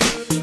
you do.